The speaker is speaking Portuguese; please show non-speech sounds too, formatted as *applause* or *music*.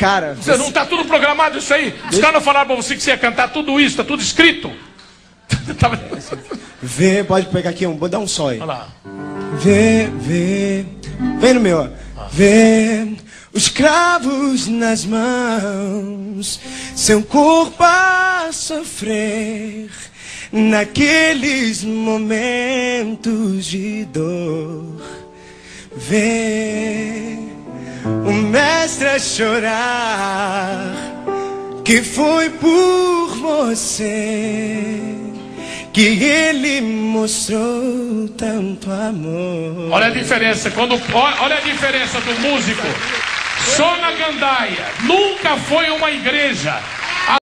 Cara, Você não tá tudo programado isso aí? Os caras não falaram pra você que você ia cantar tudo isso, tá tudo escrito. *laughs* Tá- vê, pode pegar aqui um, vou dar um só aí. Olha lá. Vê, vê, vem no meu, ó. Vê os cravos nas mãos, seu corpo a sofrer naqueles momentos de dor. Vê o mestre a chorar que foi por você que ele mostrou tanto amor. Olha a diferença. Quando, olha a diferença do músico. Só na gandaia. Nunca foi uma igreja.